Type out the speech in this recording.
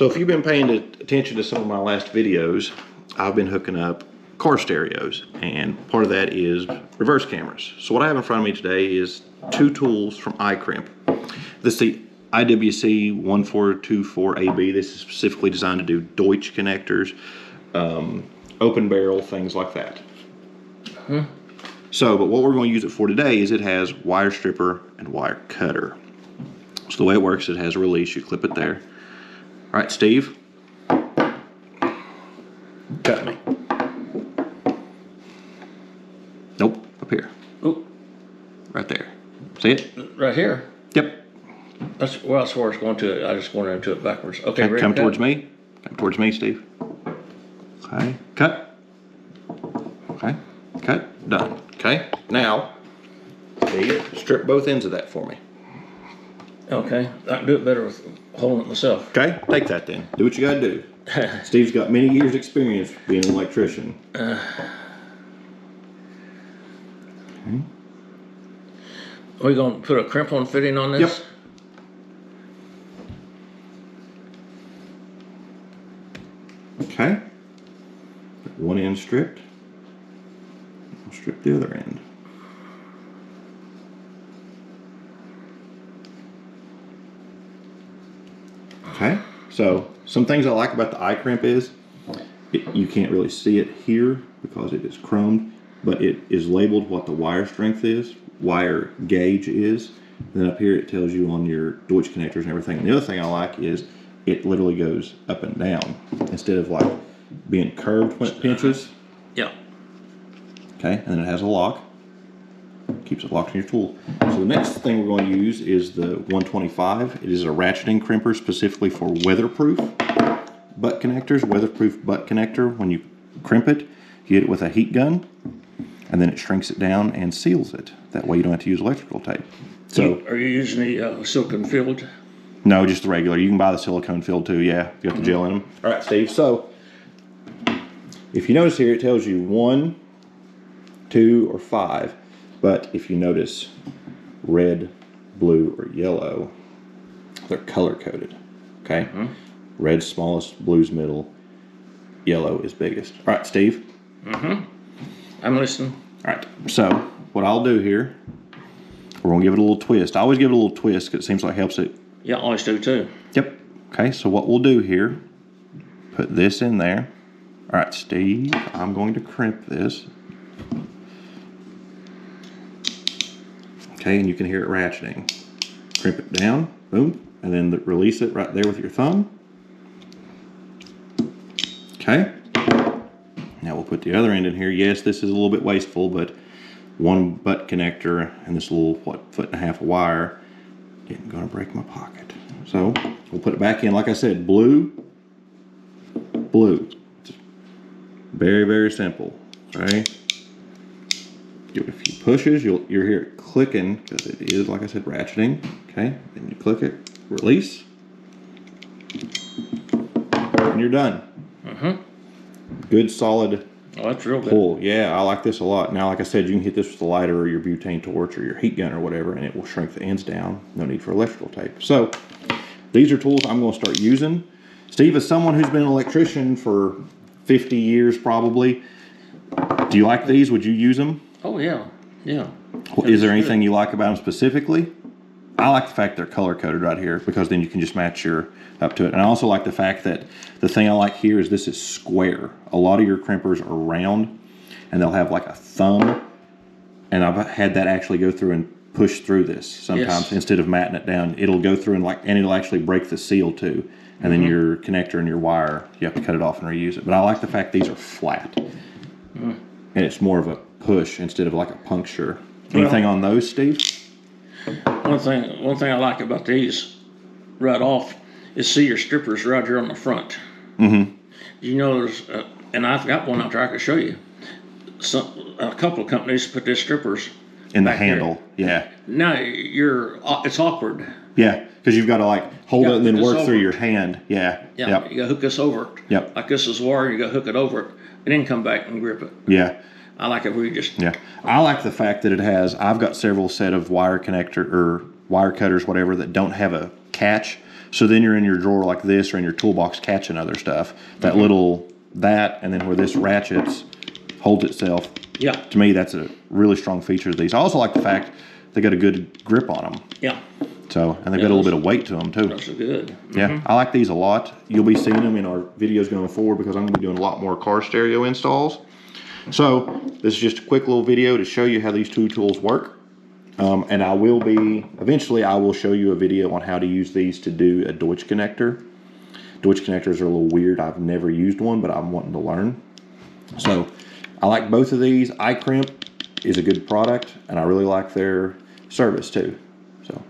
So if you've been paying attention to some of my last videos, I've been hooking up car stereos and part of that is reverse cameras. So what I have in front of me today is two tools from iCrimp. This is the IWC 1424AB. This is specifically designed to do Deutsch connectors, um, open barrel, things like that. Hmm. So, but what we're going to use it for today is it has wire stripper and wire cutter. So the way it works, it has a release. You clip it there. All right, Steve. Cut me. Nope, up here, Oh, right there. See it? right here. Yep. That's well, that's where it's going to. I just went into it backwards. Okay, ready come towards me. Come towards me, Steve. Okay, cut. Okay, cut, done. Okay, now, Steve, strip both ends of that for me. Okay, I can do it better with holding it myself. Okay, take that then. Do what you gotta do. Steve's got many years' experience being an electrician. Are we going to put a crimp on fitting on this? Yep. Okay. One end stripped. I'll strip the other end. Okay. So some things I like about the iCrimp is it, you can't really see it here because it is chromed, but it is labeled what the wire strength is, wire gauge is. Then up here it tells you on your Deutsch connectors and everything. And the other thing I like is it literally goes up and down instead of like being curved when it pinches. Yeah. Okay, and then it has a lock. Keeps it locked in your tool. So the next thing we're going to use is the 125. It is a ratcheting crimper specifically for weatherproof butt connectors. Weatherproof butt connector. When you crimp it, you hit it with a heat gun, and then it shrinks it down and seals it. That way you don't have to use electrical tape. So Are you using the uh, silicon filled? no, just the regular. You can buy the silicone filled too. Yeah, you got the gel in them. All right, Steve. So if you notice here, it tells you one, two, or five. But if you notice red, blue, or yellow, they're color coded. Okay. Red smallest, blue's middle, yellow is biggest. All right, Steve. Mm-hmm. I'm listening. All right. So what I'll do here, we're gonna give it a little twist. I always give it a little twist because it seems like it helps it Yeah, I always do too. Yep. Okay, so what we'll do here, put this in there. All right, Steve, I'm going to crimp this. Okay, and you can hear it ratcheting. Crimp it down, boom, and then the- release it right there with your thumb. Okay. Now we'll put the other end in here. Yes, this is a little bit wasteful, but one butt connector and this little, what, foot and a half of wire isn't gonna break my pocket. So we'll put it back in. Like I said, blue, blue. Very, very simple. Okay. Give it a few pushes. You'll you'll hear it clicking because it is, like I said, ratcheting. Okay. Then you click it, release, and you're done. Mm-hmm. Good solid Oh, that's real good. pull. Yeah, I like this a lot. Now, like I said, you can hit this with a lighter or your butane torch or your heat gun or whatever, and it will shrink the ends down. No need for electrical tape. So, these are tools I'm going to start using. Steve, as someone who's been an electrician for 50 years probably, do you like these? Would you use them? Oh yeah, yeah. Is there anything you like about them specifically? I like the fact they're color coded right here because then you can just match your up to it. And I also like the fact that the thing I like here is this is square. A lot of your crimpers are round and they'll have like a thumb. And I've had that actually go through and push through this sometimes Yes. instead of matting it down. It'll go through and like, and it'll actually break the seal too. And then mm-hmm. your connector and your wire, you have to cut it off and reuse it. But I like the fact these are flat. Mm. And it's more of a push instead of like a puncture. Anything on those, Steve? One thing, one thing I like about these, right off, is see your strippers right here on the front. Mm-hmm. You know, there's, uh, and I've got one out there I can show you. Some, a couple of companies put their strippers. In the handle, yeah. Now you're, it's awkward. Yeah, because you've got to like hold it and then work through your hand. Yeah. Yeah, Yep. you gotta hook this over it. Yep. Like this is wire, you gotta hook it over it, and then come back and grip it. Yeah. I like it where you just, Yeah. I like the fact that it has. I've got several set of wire connector or wire cutters, whatever, that don't have a catch So then you're in your drawer like this or in your toolbox catching other stuff. That mm-hmm. little, that, and then where this ratchets holds itself. Yeah, To me, that's a really strong feature of these. I also like the fact they got a good grip on them. yeah, So, and they've got a little bit of weight to them too. those are good. Yeah, mm-hmm. I like these a lot. You'll be seeing them in our videos going forward because I'm going to be doing a lot more car stereo installs. So this is just a quick little video to show you how these two tools work. Um, and I will be, eventually I will show you a video on how to use these to do a Deutsch connector. Deutsch connectors are a little weird. I've never used one, but I'm wanting to learn. So I like both of these. iCrimp is a good product and I really like their service too. So